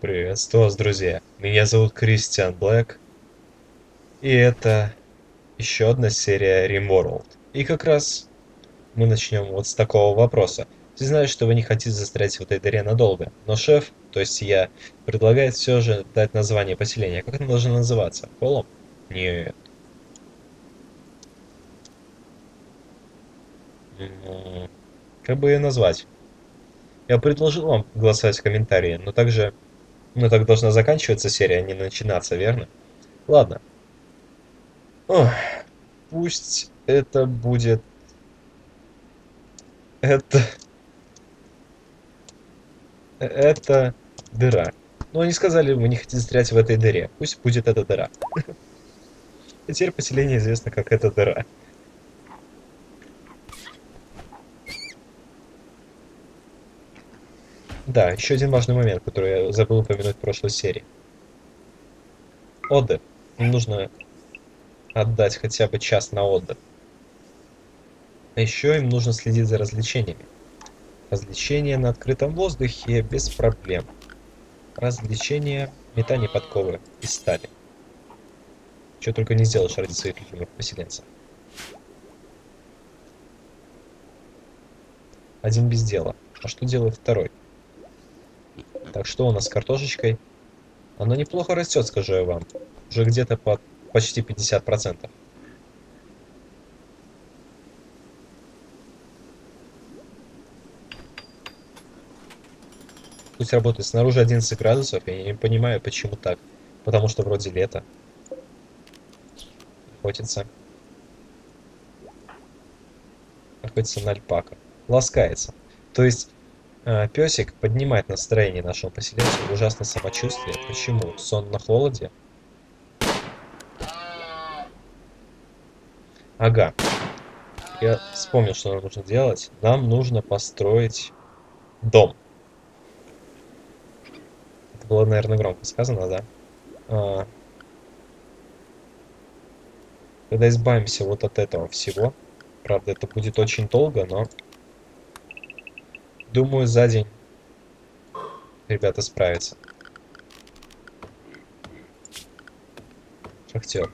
Приветствую вас, друзья. Меня зовут Кристиан Блэк. И это еще одна серия Rimworld. И как раз мы начнем вот с такого вопроса. Ты знаешь, что вы не хотите застрять в этой дыре надолго, но шеф, то есть я, предлагает все же дать название поселения. Как оно должно называться? Холм? Нет. Как бы ее назвать? Я предложил вам голосовать в комментарии, но также... Ну, так должна заканчиваться серия, а не начинаться, верно? Ладно. Ох, пусть это будет... Это... Это дыра. Ну, они сказали, вы не хотите застрять в этой дыре. Пусть будет эта дыра. Теперь поселение известно как эта дыра. Да, еще один важный момент, который я забыл упомянуть в прошлой серии. Отдых. Им нужно отдать хотя бы час на отдых. А еще им нужно следить за развлечениями. Развлечения на открытом воздухе без проблем. Развлечения метание подковы из стали. Что только не сделаешь ради своих любимых поселенцев. Один без дела. А что делает второй? Так, что у нас с картошечкой? Она неплохо растет, скажу я вам. Уже где-то под почти 50%. Пусть работает снаружи 11 градусов, я не понимаю, почему так. Потому что вроде лето. Охотится. Охотится на альпака. Ласкается. То есть э, песик поднимает настроение нашего поселенца ужасное самочувствие. Почему? Сон на холоде? Ага. Я вспомнил, что нам нужно делать. Нам нужно построить дом. Это было, наверное, громко сказано, да? А, когда избавимся вот от этого всего, правда, это будет очень долго, но думаю, за день ребята справятся. Шахтер.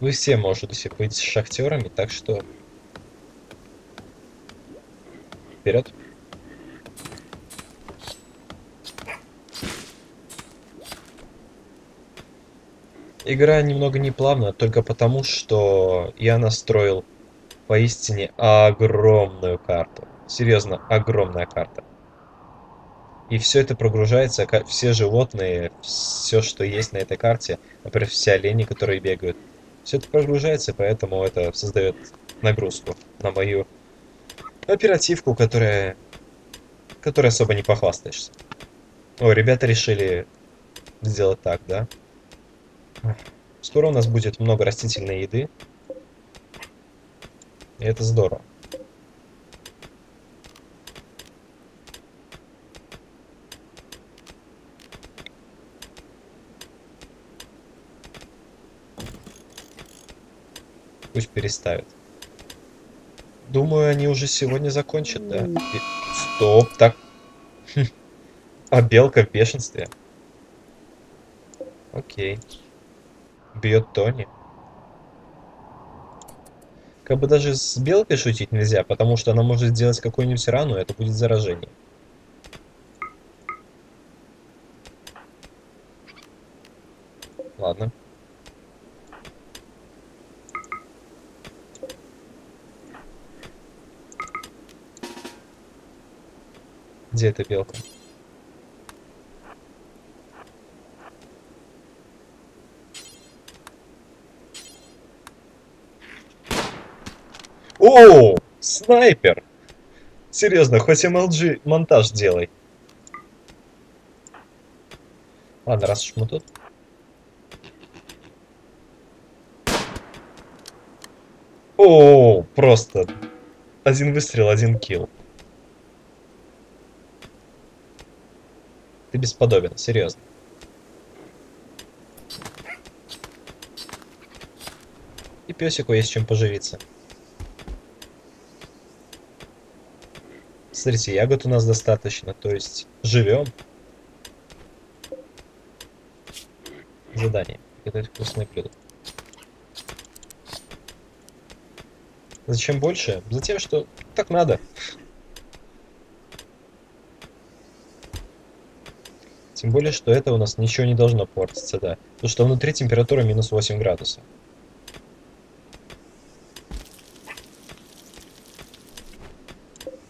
Вы все можете быть шахтерами, так что вперед. Игра немного неплавна, только потому, что я настроил поистине огромную карту. Серьезно, огромная карта. И все это прогружается, все животные, все, что есть на этой карте, например, все олени, которые бегают, все это прогружается, поэтому это создает нагрузку на мою оперативку, которая, которой особо не похвастаешься. О, ребята решили сделать так, да? Скоро у нас будет много растительной еды. И это здорово. Пусть переставят. Думаю, они уже сегодня закончат, да? И- Стоп, так. А белка в бешенстве. Окей. Бьет Тони. Как бы даже с белкой шутить нельзя, потому что она может сделать какую-нибудь рану, и это будет заражение. Ладно. Где эта белка? О, снайпер! Серьезно, хоть MLG монтаж делай. Ладно, раз уж мы тут. О, просто один выстрел, один килл. Ты бесподобен, серьезно. И песику есть чем поживиться. Смотрите, ягод у нас достаточно, то есть живем. Задание. Готовить вкусные блюда. Зачем больше? Затем, что так надо. Тем более, что это у нас ничего не должно портиться, да. Потому что внутри температура минус 8 градусов.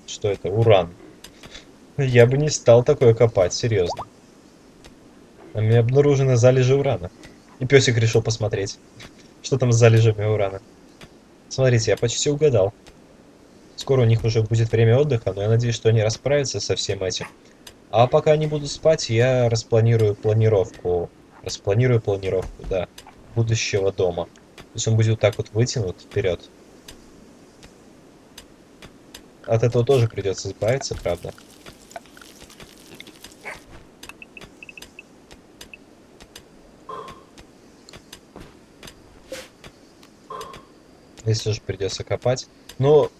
Что это? Уран. Я бы не стал такое копать, серьезно. А мне обнаружены залежи урана. И песик решил посмотреть, что там с залежами урана. Смотрите, я почти угадал. Скоро у них уже будет время отдыха, но я надеюсь, что они расправятся со всем этим. А пока они будут спать, я распланирую планировку. Распланирую планировку, да, будущего дома. То есть он будет вот так вот вытянут вперед. От этого тоже придется избавиться, правда. Здесь тоже придется копать. Но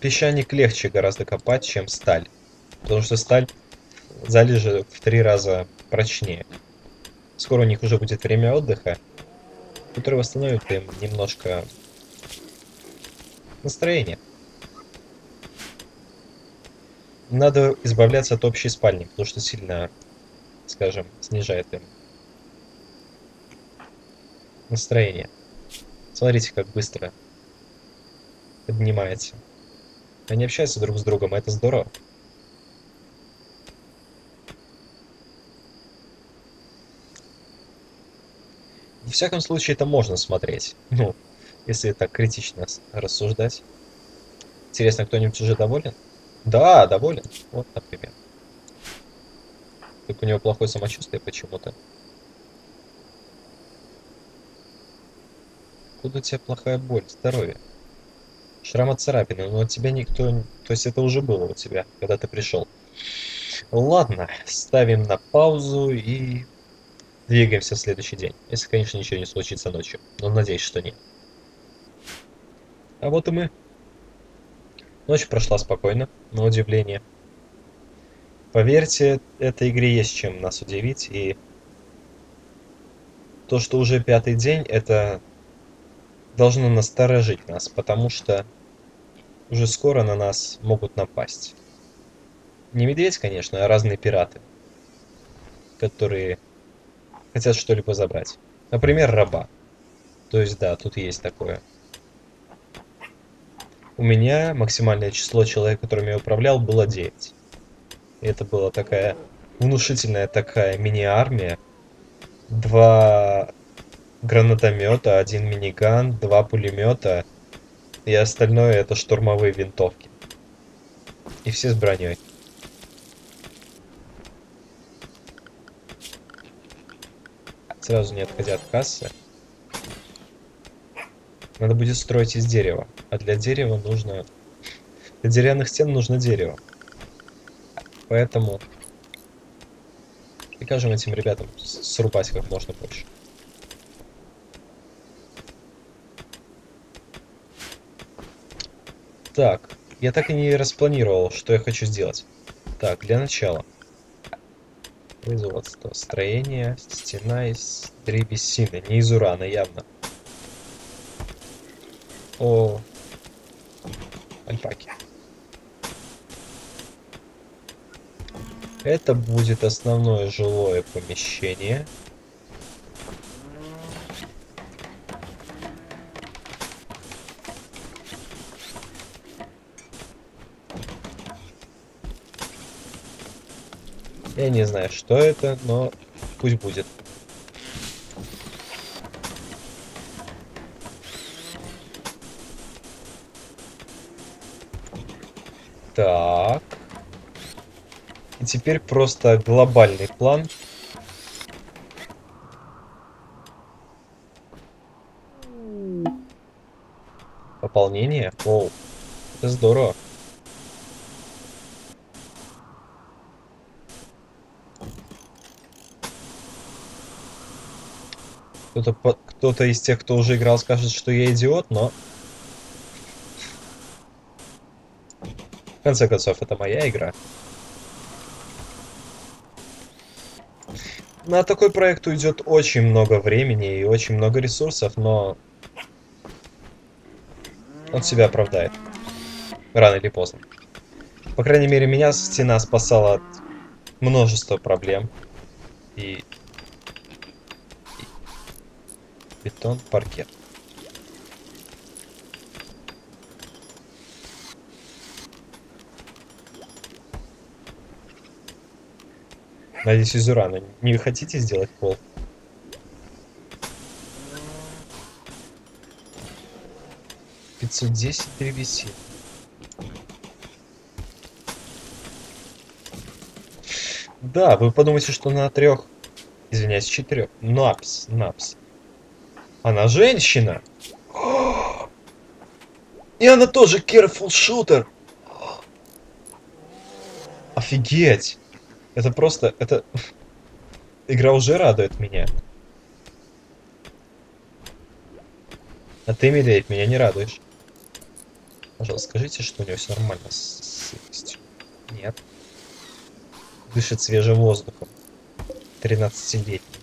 песчаник легче гораздо копать, чем сталь. Потому что сталь залежи в три раза прочнее. Скоро у них уже будет время отдыха, которое восстановит им немножко настроение. Надо избавляться от общей спальни, потому что сильно, скажем, снижает им настроение. Смотрите, как быстро поднимается. Они общаются друг с другом, это здорово. В всяком случае, это можно смотреть. Ну, если так критично рассуждать. Интересно, кто-нибудь уже доволен? Да, доволен. Вот, например. Только у него плохое самочувствие почему-то. Откуда у тебя плохая боль? Здоровье. Шрам от царапины, но от тебя никто... То есть это уже было у тебя, когда ты пришел. Ладно, ставим на паузу и двигаемся в следующий день. Если, конечно, ничего не случится ночью. Но надеюсь, что нет. А вот и мы. Ночь прошла спокойно, на удивление. Поверьте, этой игре есть чем нас удивить, и то, что уже пятый день, это должно насторожить нас, потому что уже скоро на нас могут напасть. Не медведь, конечно, а разные пираты, которые хотят что-либо забрать. Например, раба. То есть, да, тут есть такое. У меня максимальное число человек, которыми я управлял, было 9. И это была такая внушительная такая мини-армия. Два гранатомета, один миниган, два пулемета и остальное это штурмовые винтовки. И все с броней. Сразу не отходя от кассы. Надо будет строить из дерева. А для дерева нужно... Для деревянных стен нужно дерево. Поэтому прикажем этим ребятам срубать как можно больше. Так, я так и не распланировал, что я хочу сделать. Так, для начала. Производство, строение, стена из древесины, не из урана, явно. О, альпаки. Это будет основное жилое помещение. Я не знаю, что это, но пусть будет. Так. И теперь просто глобальный план. Пополнение? Оу. Это здорово. Кто-то кто из тех, кто уже играл, скажет, что я идиот, но... В конце концов, это моя игра. На такой проект уйдет очень много времени и очень много ресурсов, но он себя оправдает. Рано или поздно. По крайней мере, меня стена спасала от множества проблем. И... и... Бетон, паркет. Надеюсь, из урана. Не хотите сделать пол? Пятьсот десять древесин. Да, вы подумаете, что на трех, извиняюсь, четырех. Напс, напс. Она женщина. И она тоже careful shooter. Офигеть. Это просто, это... Игра уже радует меня. А ты, медведь, меня не радуешь. Пожалуйста, скажите, что у него все нормально с сытостью. Нет. Дышит свежим воздухом. 13-летний.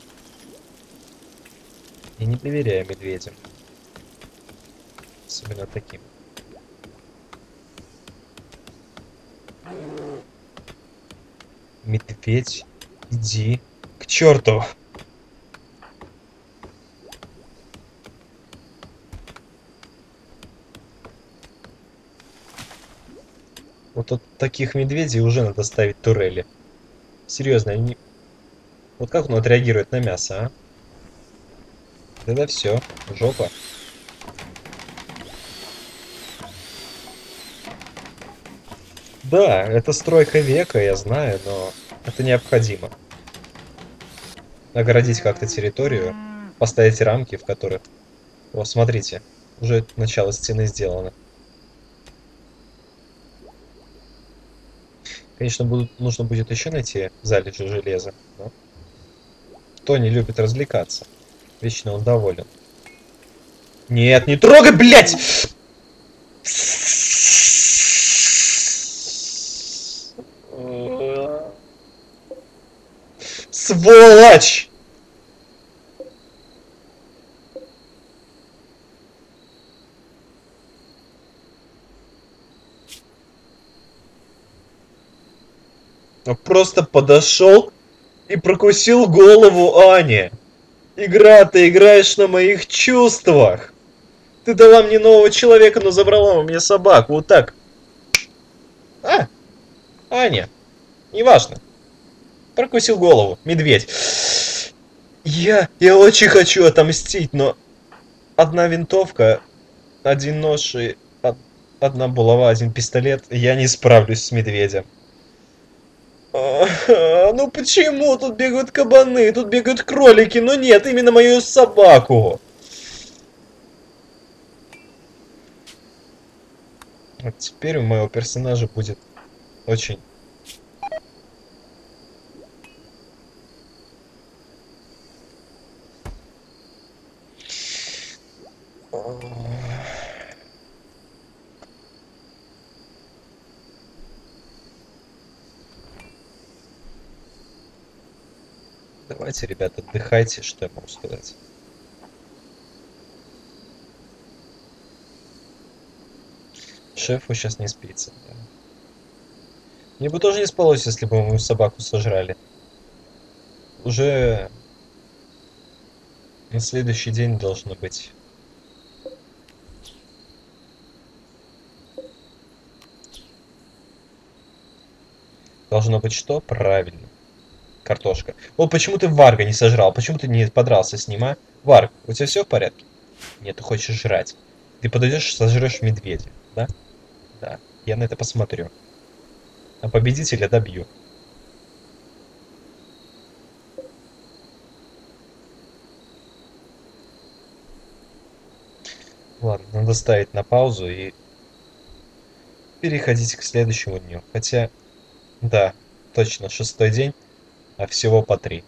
Я не доверяю медведям. Особенно таким. Медведь, иди к черту. Вот от таких медведей уже надо ставить турели. Серьезно, они... Вот как он отреагирует на мясо, а? Тогда все, жопа. Да, это стройка века, я знаю, но это необходимо. Огородить как-то территорию, поставить рамки, в которых... О, смотрите, уже начало стены сделано. Конечно, будут, нужно будет еще найти залежи железа. Но... Кто не любит развлекаться? Вечно он доволен. Нет, не трогай, блядь! Сволочь! Он просто подошел и прокусил голову Ани. Игра, ты играешь на моих чувствах. Ты дала мне нового человека, но забрала у меня собаку. Вот так. А, Аня. Неважно прокусил голову. Медведь. Я, я очень хочу отомстить, но одна винтовка, один нож и одна булава, один пистолет, я не справлюсь с медведем. А, ну почему? Тут бегают кабаны, тут бегают кролики, но нет, именно мою собаку. Вот теперь у моего персонажа будет очень Давайте, ребята, отдыхайте, что я могу сказать. Шефу сейчас не спится. Да. Мне бы тоже не спалось, если бы мою собаку сожрали. Уже на следующий день должно быть. Должно быть что? Правильно картошка. Вот почему ты Варга не сожрал? Почему ты не подрался с ним, а? Варг, у тебя все в порядке? Нет, ты хочешь жрать. Ты подойдешь, сожрешь медведя, да? Да, я на это посмотрю. А победителя добью. Ладно, надо ставить на паузу и переходить к следующему дню. Хотя, да, точно, шестой день а всего по три.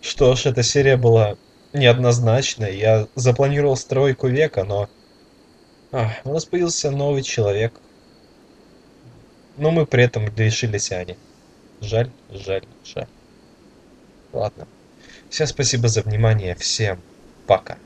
Что ж, эта серия была неоднозначной. Я запланировал стройку века, но... А, у нас появился новый человек. Но мы при этом лишились Ани. Жаль, жаль, жаль. Ладно. Всем спасибо за внимание, всем пока.